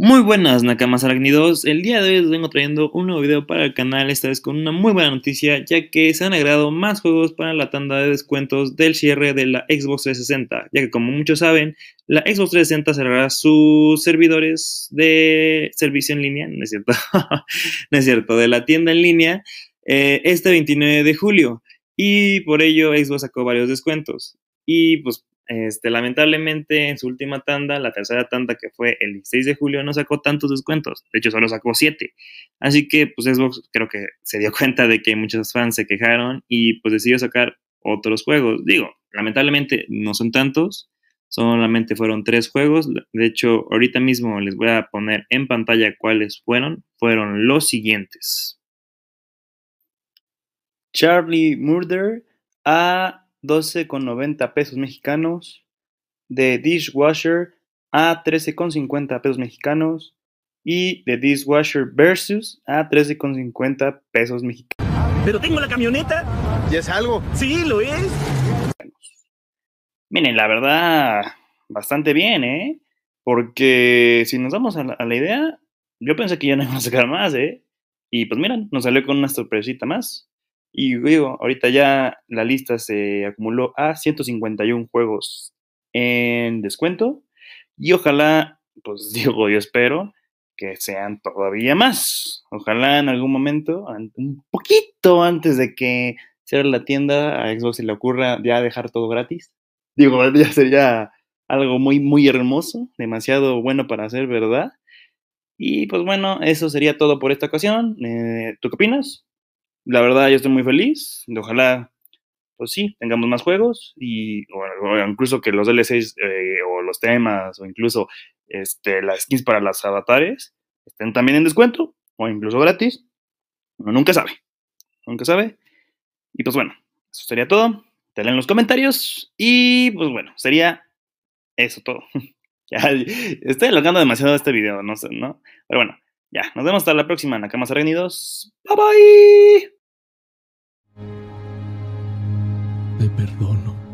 Muy buenas Nakamas Arácnidos, el día de hoy les vengo trayendo un nuevo video para el canal, esta vez con una muy buena noticia, ya que se han agregado más juegos para la tanda de descuentos del cierre de la Xbox 360, ya que como muchos saben, la Xbox 360 cerrará sus servidores de servicio en línea, no es cierto, no es cierto, de la tienda en línea, eh, este 29 de julio, y por ello Xbox sacó varios descuentos, y pues este, lamentablemente, en su última tanda, la tercera tanda que fue el 16 de julio, no sacó tantos descuentos. De hecho, solo sacó 7. Así que, pues Xbox creo que se dio cuenta de que muchos fans se quejaron y pues decidió sacar otros juegos. Digo, lamentablemente no son tantos, solamente fueron tres juegos. De hecho, ahorita mismo les voy a poner en pantalla cuáles fueron. Fueron los siguientes. Charlie Murder a 12,90 pesos mexicanos. De Dishwasher a 13,50 pesos mexicanos. Y de Dishwasher Versus a 13,50 pesos mexicanos. Pero tengo la camioneta. ¿Y es algo? Sí, lo es. Miren, la verdad, bastante bien, ¿eh? Porque si nos damos a la, a la idea, yo pensé que ya no iban a sacar más, ¿eh? Y pues miren, nos salió con una sorpresita más. Y digo, ahorita ya la lista se acumuló a 151 juegos en descuento. Y ojalá, pues digo, yo espero que sean todavía más. Ojalá en algún momento, un poquito antes de que cierre la tienda, a Xbox se le ocurra ya dejar todo gratis. Digo, ya sería algo muy, muy hermoso, demasiado bueno para ser verdad. Y pues bueno, eso sería todo por esta ocasión. Eh, ¿Tú qué opinas? La verdad yo estoy muy feliz. Ojalá, pues sí, tengamos más juegos y o, incluso que los DLCs eh, o los temas o incluso este, las skins para las avatares estén también en descuento o incluso gratis. Uno nunca sabe. Nunca sabe. Y pues bueno, eso sería todo. Te en los comentarios y pues bueno, sería eso todo. ya, estoy alargando demasiado este video, no sé, ¿no? Pero bueno, ya, nos vemos hasta la próxima, Nakamas Arrenidos. Bye bye. te perdono.